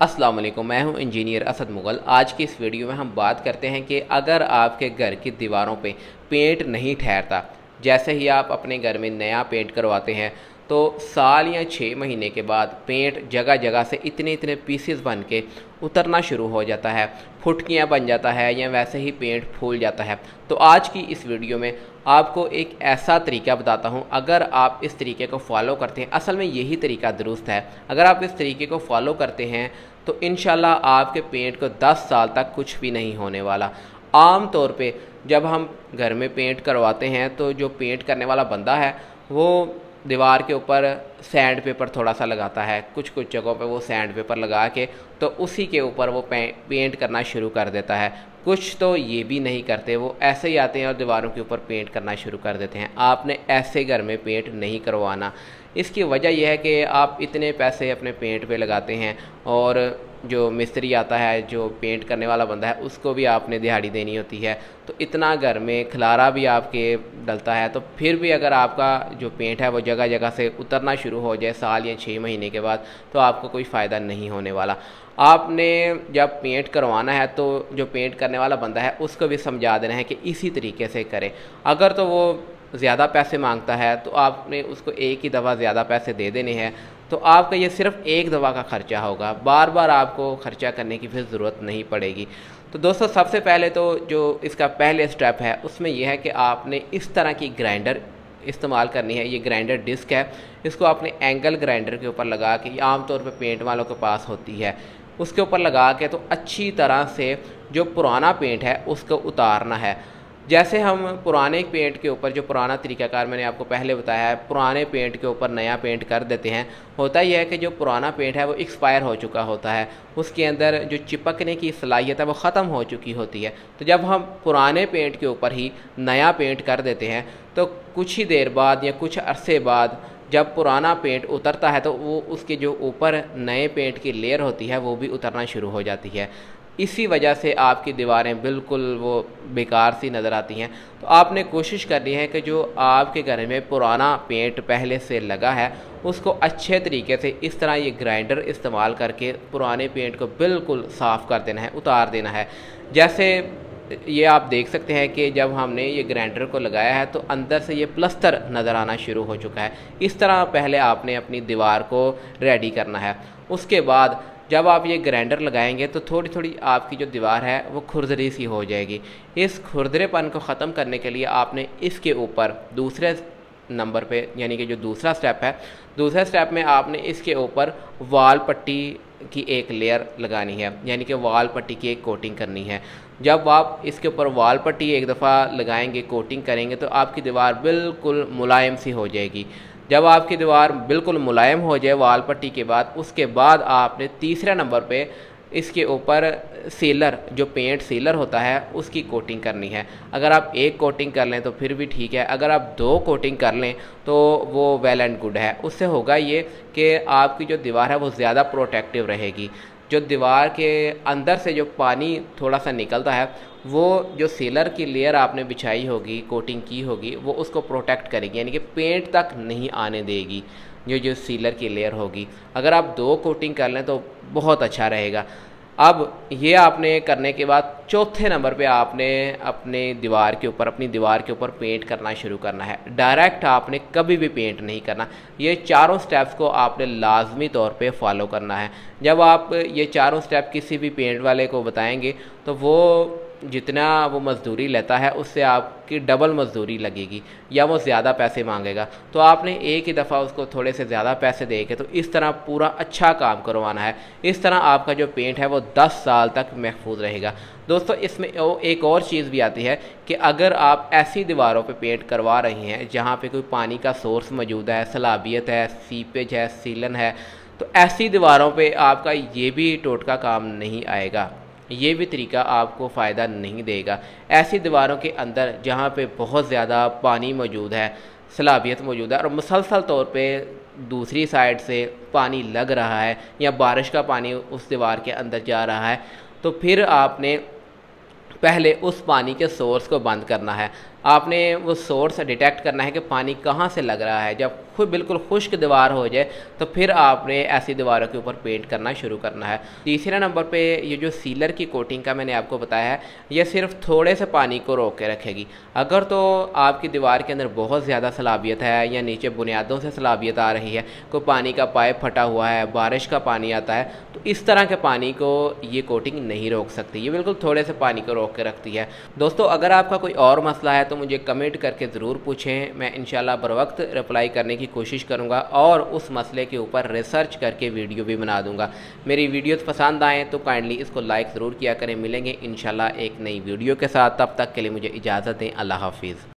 अस्सलाम वालेकुम मैं हूँ इंजीनियर असद मुगल। आज की इस वीडियो में हम बात करते हैं कि अगर आपके घर की दीवारों पे पेंट नहीं ठहरता, जैसे ही आप अपने घर में नया पेंट करवाते हैं तो साल या छः महीने के बाद पेंट जगह जगह से इतने इतने पीसेस बन के उतरना शुरू हो जाता है। फुटकियाँ बन जाता है या वैसे ही पेंट फूल जाता है। तो आज की इस वीडियो में आपको एक ऐसा तरीका बताता हूँ। अगर आप इस तरीके को फॉलो करते हैं, असल में यही तरीका दुरुस्त है। अगर आप इस तरीके को फॉलो करते हैं तो इन आपके पेंट को 10 साल तक कुछ भी नहीं होने वाला। आम तौर पे जब हम घर में पेंट करवाते हैं तो जो पेंट करने वाला बंदा है, वो दीवार के ऊपर सैंड पेपर थोड़ा सा लगाता है। कुछ कुछ जगहों पे वो सैंड पेपर लगा के तो उसी के ऊपर वो पेंट करना शुरू कर देता है। कुछ तो ये भी नहीं करते, वो ऐसे ही आते हैं और दीवारों के ऊपर पेंट करना शुरू कर देते हैं। आपने ऐसे घर में पेंट नहीं करवाना। इसकी वजह यह है कि आप इतने पैसे अपने पेंट पे लगाते हैं और जो मिस्त्री आता है, जो पेंट करने वाला बंदा है, उसको भी आपने दिहाड़ी देनी होती है। तो इतना घर में खलारा भी आपके डलता है तो फिर भी अगर आपका जो पेंट है, वो जगह जगह से उतरना शुरू हो जाए साल या छः महीने के बाद तो आपको कोई फ़ायदा नहीं होने वाला। आपने जब पेंट करवाना है तो जो पेंट करने वाला बंदा है, उसको भी समझा देना है कि इसी तरीके से करें। अगर तो वो ज़्यादा पैसे माँगता है तो आपने उसको एक ही दफ़ा ज़्यादा पैसे दे देने हैं। तो आपका ये सिर्फ़ एक दवा का ख़र्चा होगा। बार बार आपको ख़र्चा करने की फिर ज़रूरत नहीं पड़ेगी। तो दोस्तों, सबसे पहले तो जो इसका पहले स्टेप है, उसमें यह है कि आपने इस तरह की ग्राइंडर इस्तेमाल करनी है। ये ग्राइंडर डिस्क है। इसको आपने एंगल ग्राइंडर के ऊपर लगा के आमतौर पर पेंट वालों के पास होती है। उसके ऊपर लगा के तो अच्छी तरह से जो पुराना पेंट है, उसको उतारना है। जैसे हम पुराने पेंट के ऊपर, जो पुराना तरीकाकार मैंने आपको पहले बताया है, पुराने पेंट के ऊपर नया पेंट कर देते हैं, होता ही है कि जो पुराना पेंट है वो एक्सपायर हो चुका होता है। उसके अंदर जो चिपकने की सलाहियत है वो ख़त्म हो चुकी होती है। तो जब हम पुराने पेंट के ऊपर ही नया पेंट कर देते हैं तो कुछ ही देर बाद या कुछ अरसे बाद जब पुराना पेंट उतरता है तो वो उसके जो ऊपर नए पेंट की लेयर होती है, वो भी उतरना शुरू हो जाती है। इसी वजह से आपकी दीवारें बिल्कुल वो बेकार सी नज़र आती हैं। तो आपने कोशिश करनी है कि जो आपके घर में पुराना पेंट पहले से लगा है, उसको अच्छे तरीके से इस तरह ये ग्राइंडर इस्तेमाल करके पुराने पेंट को बिल्कुल साफ़ कर देना है, उतार देना है। जैसे ये आप देख सकते हैं कि जब हमने ये ग्राइंडर को लगाया है तो अंदर से ये प्लस्तर नज़र आना शुरू हो चुका है। इस तरह पहले आपने अपनी दीवार को रेडी करना है। उसके बाद जब आप ये ग्राइंडर लगाएँगे तो थोड़ी थोड़ी आपकी जो दीवार है वो खुरदरी सी हो जाएगी। इस खुरदरेपन को ख़त्म करने के लिए आपने इसके ऊपर दूसरे नंबर पे, यानी कि जो दूसरा स्टेप है, दूसरे स्टेप में आपने इसके ऊपर वाल पट्टी की एक लेयर लगानी है, यानी कि वाल पट्टी की एक कोटिंग करनी है। जब आप इसके ऊपर वाल पट्टी एक दफ़ा लगाएँगे कोटिंग करेंगे तो आपकी दीवार बिल्कुल मुलायम सी हो जाएगी। जब आपकी दीवार बिल्कुल मुलायम हो जाए वाल पट्टी के बाद, उसके बाद आपने तीसरे नंबर पे इसके ऊपर सीलर जो पेंट सीलर होता है, उसकी कोटिंग करनी है। अगर आप एक कोटिंग कर लें तो फिर भी ठीक है। अगर आप दो कोटिंग कर लें तो वो वेल एंड गुड है। उससे होगा ये कि आपकी जो दीवार है वो ज़्यादा प्रोटेक्टिव रहेगी। जो दीवार के अंदर से जो पानी थोड़ा सा निकलता है, वो जो सीलर की लेयर आपने बिछाई होगी कोटिंग की होगी, वो उसको प्रोटेक्ट करेगी, यानी कि पेंट तक नहीं आने देगी जो जो सीलर की लेयर होगी। अगर आप दो कोटिंग कर लें तो बहुत अच्छा रहेगा। अब ये आपने करने के बाद चौथे नंबर पे आपने अपने दीवार के ऊपर, अपनी दीवार के ऊपर पेंट करना शुरू करना है। डायरेक्ट आपने कभी भी पेंट नहीं करना। ये चारों स्टेप्स को आपने लाजमी तौर पे फॉलो करना है। जब आप ये चारों स्टेप किसी भी पेंट वाले को बताएँगे तो वो जितना वो मज़दूरी लेता है, उससे आपकी डबल मज़दूरी लगेगी, या वो ज़्यादा पैसे मांगेगा। तो आपने एक ही दफ़ा उसको थोड़े से ज़्यादा पैसे दे के तो इस तरह पूरा अच्छा काम करवाना है। इस तरह आपका जो पेंट है, वो 10 साल तक महफूज रहेगा। दोस्तों, इसमें एक और चीज़ भी आती है कि अगर आप ऐसी दीवारों पर पेंट करवा रही हैं, जहाँ पर कोई पानी का सोर्स मौजूद है, सलाबियत है सीपेज है सीलन है तो ऐसी दीवारों पर आपका ये भी टोटका काम नहीं आएगा। ये भी तरीका आपको फ़ायदा नहीं देगा। ऐसी दीवारों के अंदर जहाँ पे बहुत ज़्यादा पानी मौजूद है, सलाबियत मौजूद है और मुसलसल तौर पे दूसरी साइड से पानी लग रहा है या बारिश का पानी उस दीवार के अंदर जा रहा है तो फिर आपने पहले उस पानी के सोर्स को बंद करना है। आपने वो सोर्स डिटेक्ट करना है कि पानी कहाँ से लग रहा है। जब खुद बिल्कुल खुश्क दीवार हो जाए तो फिर आपने ऐसी दीवारों के ऊपर पेंट करना शुरू करना है। तीसरे नंबर पे ये जो सीलर की कोटिंग का मैंने आपको बताया है, ये सिर्फ़ थोड़े से पानी को रोक के रखेगी। अगर तो आपकी दीवार के अंदर बहुत ज़्यादा सलाबियत है या नीचे बुनियादों से सलाबियत आ रही है, कोई पानी का पाइप फटा हुआ है, बारिश का पानी आता है तो इस तरह के पानी को ये कोटिंग नहीं रोक सकती। ये बिल्कुल थोड़े से पानी को रोक के रखती है। दोस्तों, अगर आपका कोई और मसला है तो मुझे कमेंट करके ज़रूर पूछें। मैं इन बर वक्त रिप्लाई करने की कोशिश करूँगा और उस मसले के ऊपर रिसर्च करके वीडियो भी बना दूँगा। मेरी वीडियोस पसंद आएँ तो काइंडली इसको लाइक ज़रूर किया करें। मिलेंगे इन एक नई वीडियो के साथ। तब तक के लिए मुझे इजाज़त दें। अल्लाह हाफिज़।